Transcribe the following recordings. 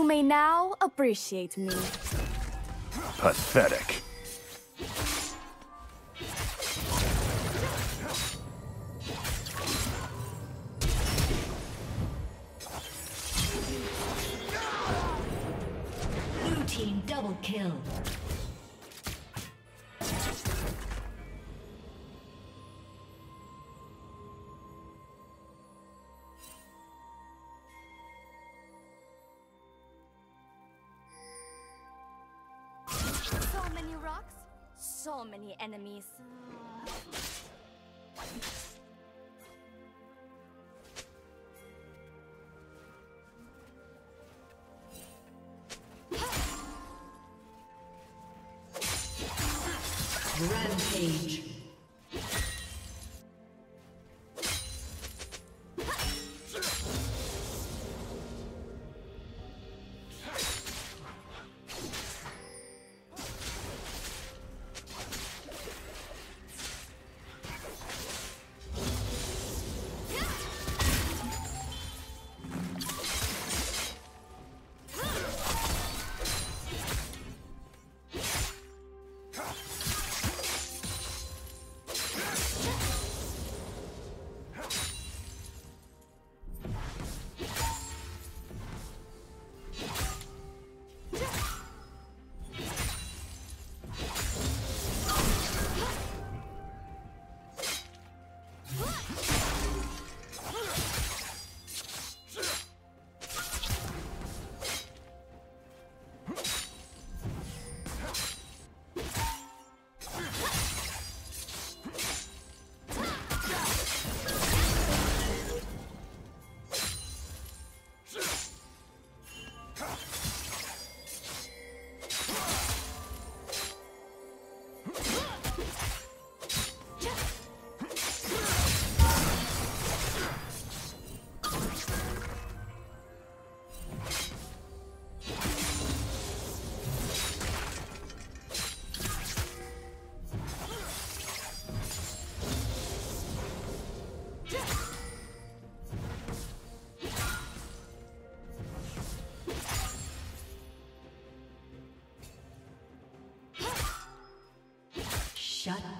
You may now appreciate me. Pathetic. Blue team double kill. So many enemies. Rampage.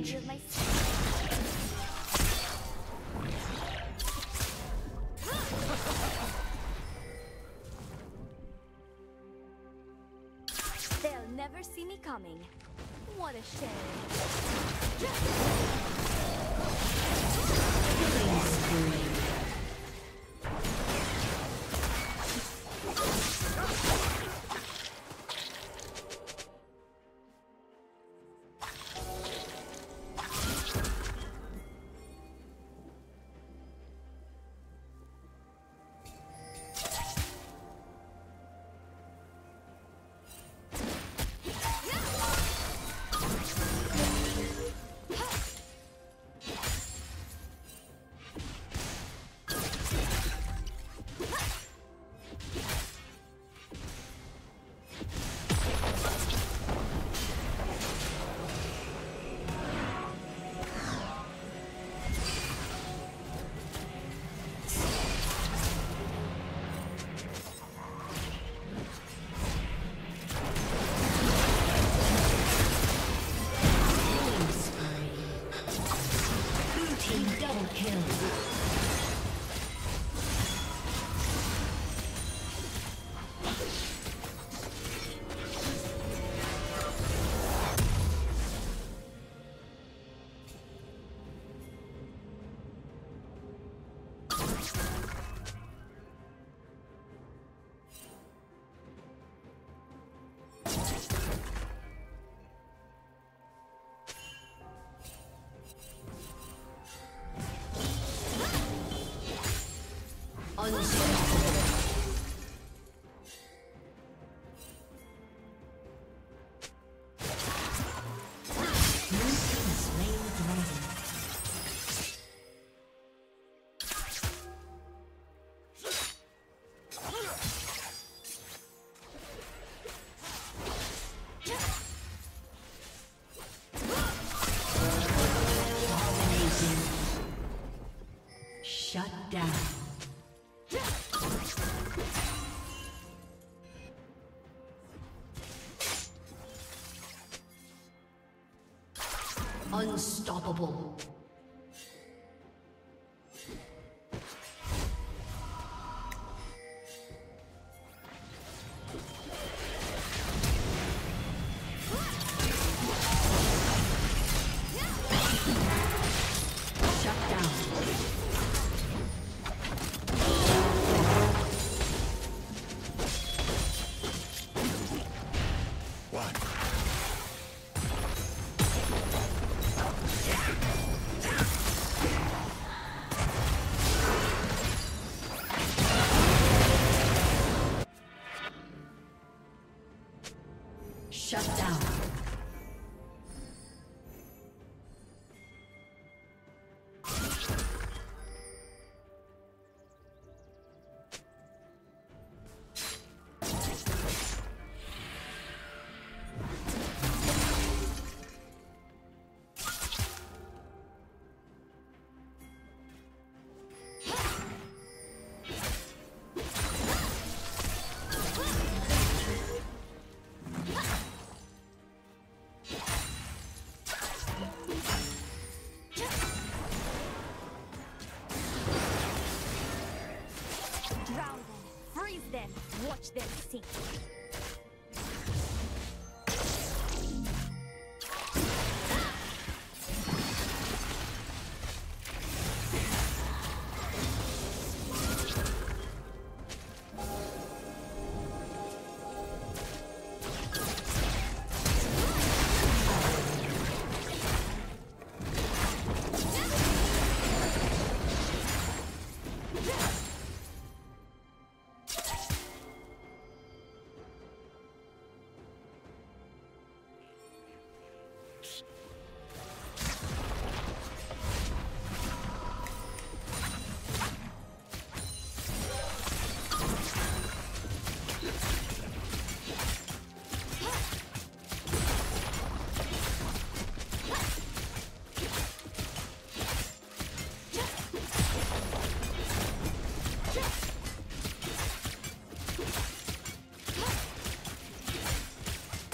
Rampage. They'll never see me coming. What a shame. Shut down. Unstoppable. Watch them.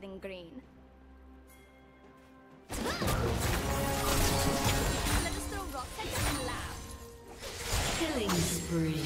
Them and laugh. Killing spree.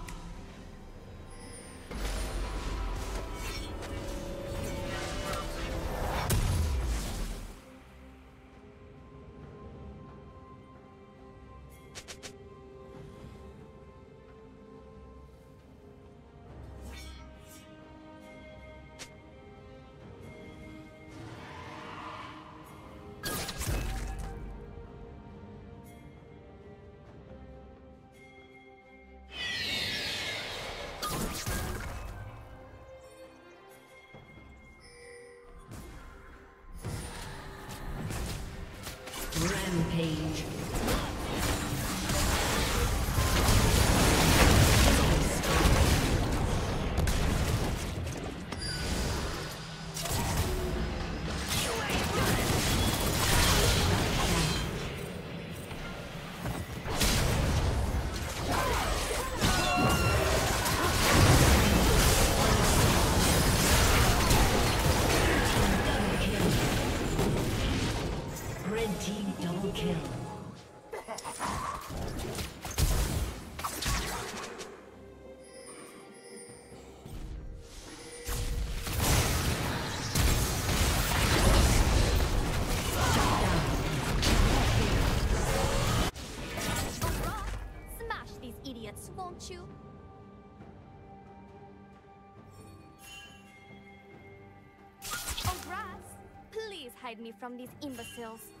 Hide me from these imbeciles.